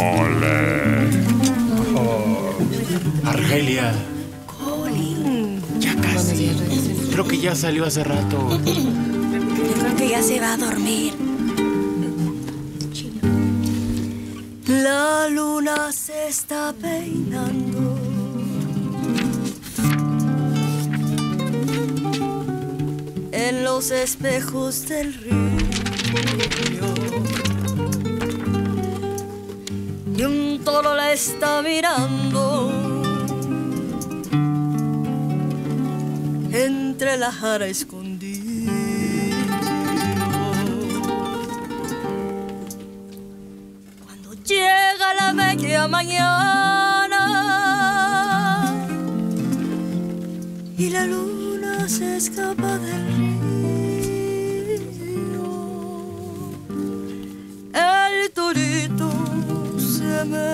Ole. Argelia. Ya casi. Creo que ya salió hace rato. Yo creo que ya se va a dormir. La luna se está peinando. En los espejos del río. Y un toro la está mirando. Entre la jara escondido. Cuando llega la media mañana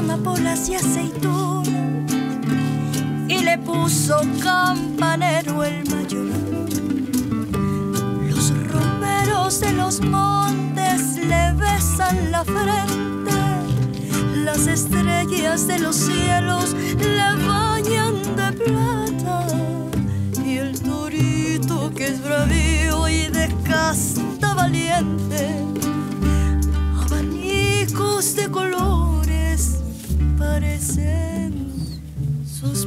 amapolas y aceituna y le puso campanero el mayoral. Los romeros de los montes le besan la frente, las estrellas de los cielos le bañan de plata y el torito que es bravío y de casta valiente, sus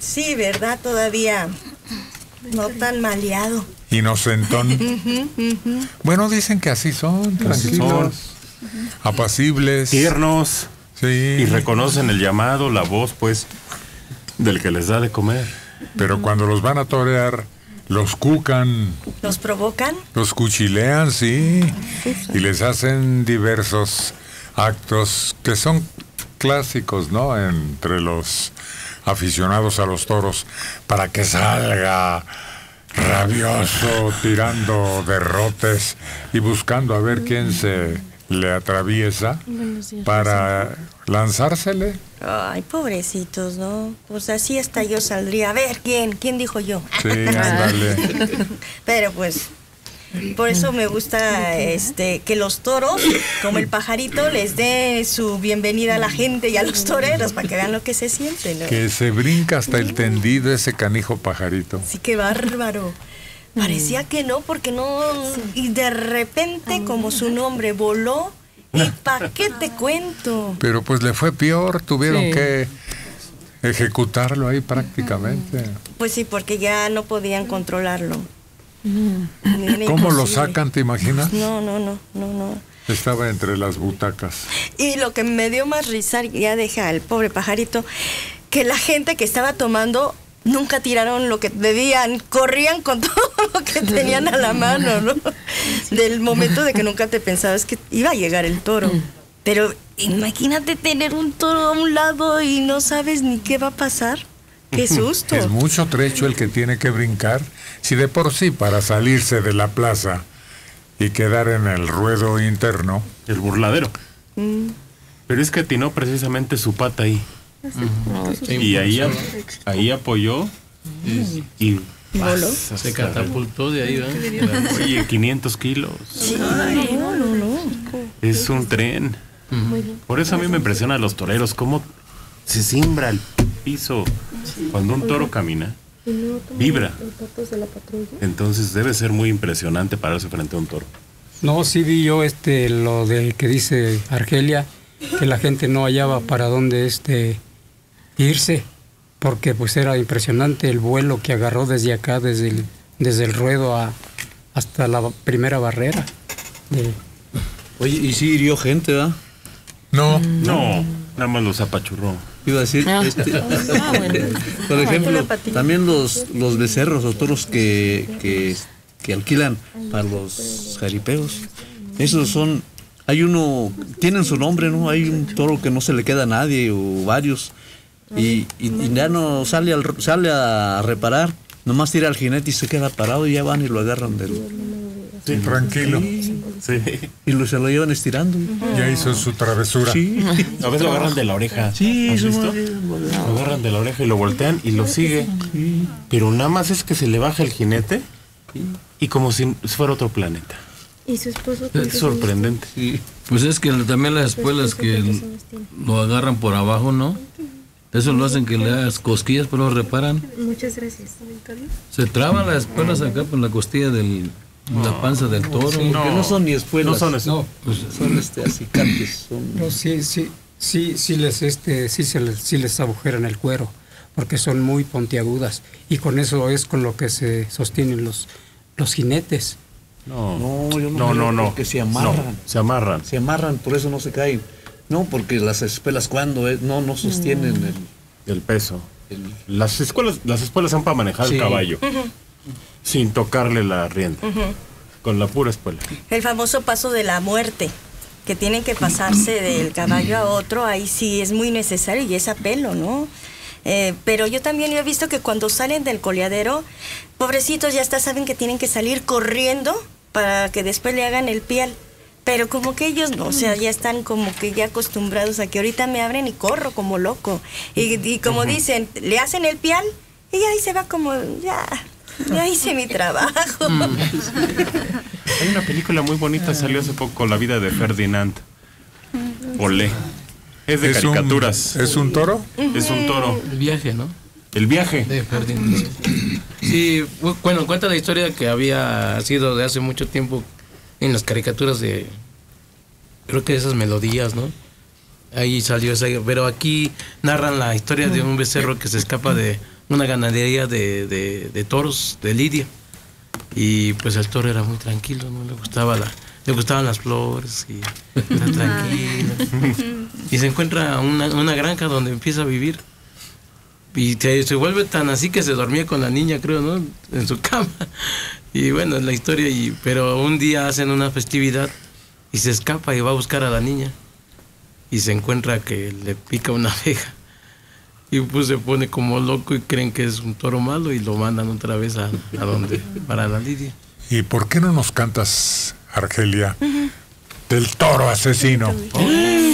Sí, ¿verdad? Todavía no tan maleado. Inocentón. Bueno, dicen que así son, tranquilos, apacibles. Tiernos. Sí. Y reconocen el llamado, la voz, pues, del que les da de comer. Pero cuando los van a torear, los cucan, ¿Los provocan? los cuchilean, sí. Y les hacen diversos actos que son clásicos, ¿no? Entre los aficionados a los toros para que salga rabioso, tirando derrotes y buscando a ver quién se le atraviesa para lanzársele. Ay, pobrecitos, ¿no? Pues así hasta yo saldría. A ver, ¿quién? ¿Quién dijo yo? Sí, ándale. Pero pues, por eso me gusta este que los toros, como el pajarito, les dé su bienvenida a la gente y a los toreros para que vean lo que se siente, ¿no? Que se brinca hasta el tendido ese canijo pajarito. Sí, qué bárbaro. Parecía que no, porque no. Y de repente, como su nombre voló, ¿y pa' qué te cuento? Pero pues le fue peor, tuvieron Sí. que ejecutarlo ahí prácticamente. Pues sí, porque ya no podían controlarlo. ¿Cómo lo sacan, te imaginas? No, no, no, no, no. Estaba entre las butacas. Y lo que me dio más risa, ya deja al pobre pajarito, que la gente que estaba tomando nunca tiraron lo que debían, corrían con todo lo que tenían a la mano, ¿no? Del momento de que nunca te pensabas que iba a llegar el toro. Pero imagínate tener un toro a un lado y no sabes ni qué va a pasar. Qué susto. Es mucho trecho el que tiene que brincar. Si de por sí para salirse de la plaza y quedar en el ruedo interno, El burladero. Mm. Pero es que atinó precisamente su pata ahí. Sí, Y ahí, ahí apoyó y Voló. se catapultó de ahí, ¿verdad? Oye, 500 kilos. Ay, no, no, no. Es un tren. Por eso a mí me impresiona los toreros, cómo se simbra el piso. Cuando un toro camina, vibra. Entonces debe ser muy impresionante pararse frente a un toro. No, sí vi yo este lo del que dice Argelia, que la gente no hallaba para dónde este irse, porque pues era impresionante el vuelo que agarró desde acá, desde el, desde el ruedo a, hasta la primera barrera. de- Oye, y sí hirió gente, ¿verdad? no, No, nada más los apachurró. Iba a decir, Ah. este, Ah, bueno. por ejemplo, Una patilla. también los, los becerros o toros que, que, que alquilan para los jaripeos. Esos son, hay uno, tienen su nombre, ¿no? Hay un toro que no se le queda a nadie o varios. Y, y- y ya no sale, al, sale a reparar, nomás tira al jinete y se queda parado y ya van y lo agarran del... tranquilo. Sí. Y lo, se lo llevan estirando. Ya hizo su travesura. Sí, A veces lo agarran de la oreja. sí, ¿Has eso visto? Lo agarran de la oreja y lo voltean y lo sigue. Pero nada más es que se le baja el jinete y como si fuera otro planeta. Y su esposo. Es sorprendente. sí. Pues es que también las espuelas que lo agarran por abajo, ¿no? Eso lo hacen que le hagas cosquillas, pero lo reparan. Muchas gracias. Se traban las espuelas acá por la costilla de la panza del toro. Que no son ni espuelas. No son eso. No, Son este, acicates. Son... no, sí, sí, sí, sí les este, sí se les, sí les agujeran el cuero, porque son muy pontiagudas y con eso es con lo que se sostienen los, los jinetes. No, No, yo no no, no. no. porque se amarran. No, se amarran. Se amarran, por eso no se caen. No, porque las espuelas cuando es, no, no sostienen el, El peso. el- Las escuelas, las espuelas son para manejar Sí. el caballo. Sin tocarle la rienda. Con la pura espuela. El famoso paso de la muerte, que tienen que pasarse del caballo a otro, ahí sí es muy necesario y es apelo, ¿no? Eh, pero yo también he visto que cuando salen del coleadero, pobrecitos ya hasta saben que tienen que salir corriendo para que después le hagan el pial. Pero como que ellos no, o sea, ya están como que ya acostumbrados a que ahorita me abren y corro como loco. Y, y como dicen, le hacen el pial y ahí se va como, ya, ya hice mi trabajo. Hay una película muy bonita, salió hace poco, La vida de Ferdinand. Olé. Es de ¿Es un- caricaturas. ¿Es un toro? Es un toro. El viaje, ¿no? El viaje. De Ferdinand. Sí, bu- bueno, cuenta la historia que había sido de hace mucho tiempo en las caricaturas de, creo que esas melodías, ¿no? Ahí salió esa, pero aquí narran la historia de un becerro que se escapa de una ganadería de, de- de toros de Lidia. Y pues el toro era muy tranquilo, no le gustaba la, le gustaban las flores y era tranquilo. Y se encuentra una, una granja donde empieza a vivir. Y se, se vuelve tan así que se dormía con la niña, creo, ¿no? En su cama. Y bueno, es la historia. Y, pero un día hacen una festividad y se escapa y va a buscar a la niña. Y se encuentra que le pica una abeja. Y pues se pone como loco y creen que es un toro malo y lo mandan otra vez a, a donde, para la lidia. ¿Y por qué no nos cantas, Argelia, del toro asesino? Argelia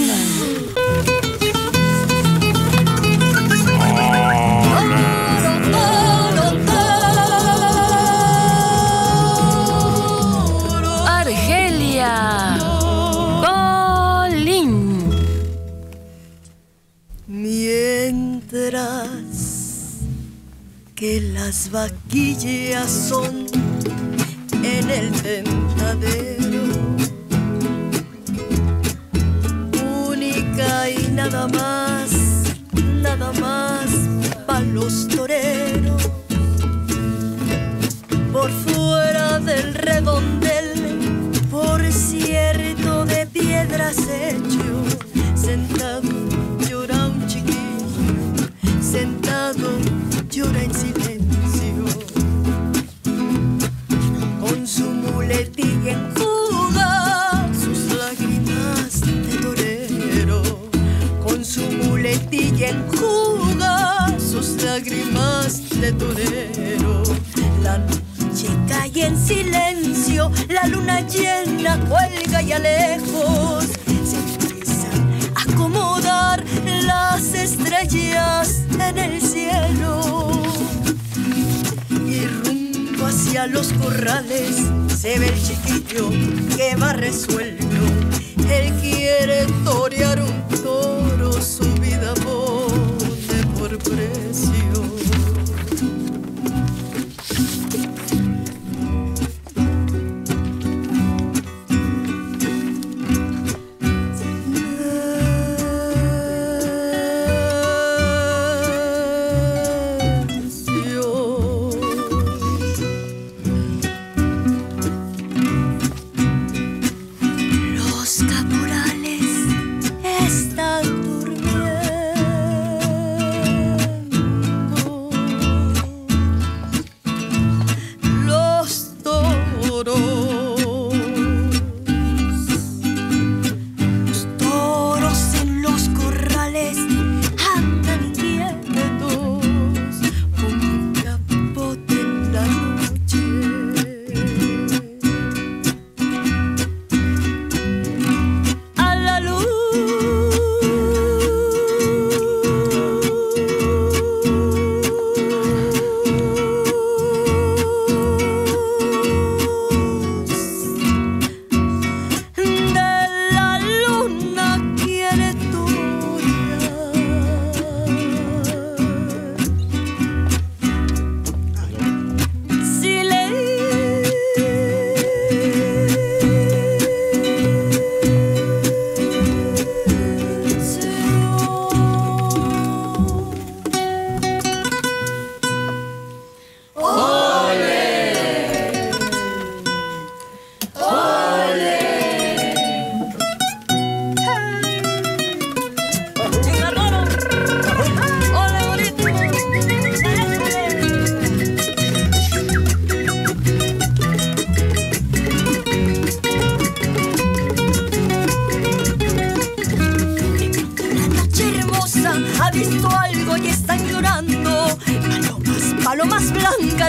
las vaquillas son en el tentadero, única y nada más, nada más para los toreros. Por fuera del redondel, por cierto de piedras hecho, sentado llora un chiquillo, sentado llora en silencio, muletilla en fuga, sus lágrimas de torero, con su muletilla en fuga, sus lágrimas de torero. La noche cae en silencio, la luna llena cuelga y lejos se empiezan a acomodar las estrellas en el cielo. Y hacia los corrales se ve el chiquillo que va resuelto. Él quiere torear un toro, su vida pone por precio. Toros,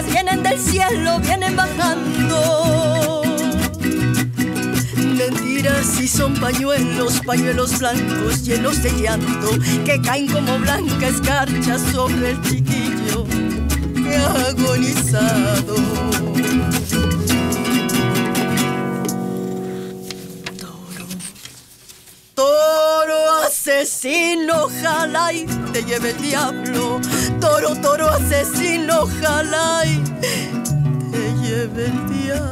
vienen del cielo, vienen bajando. Mentiras y son pañuelos, pañuelos blancos llenos de llanto que caen como blancas escarcha sobre el chiquillo que ha agonizado. Toro asesino, ojalá y te lleve el diablo. Toro, toro asesino, ojalá y te lleve el diablo.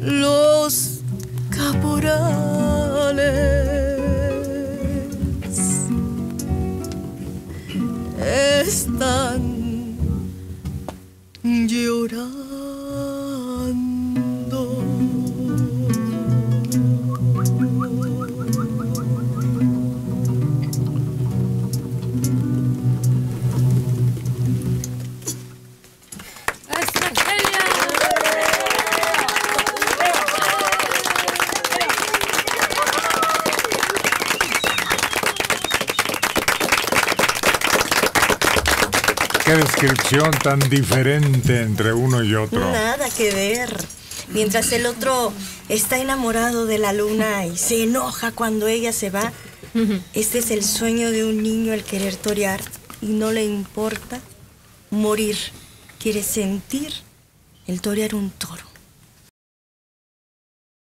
Los caporales the qué descripción tan diferente entre uno y otro. Nada que ver. Mientras el otro está enamorado de la luna y se enoja cuando ella se va, este es el sueño de un niño el querer torear y no le importa morir. Quiere sentir el torear un toro.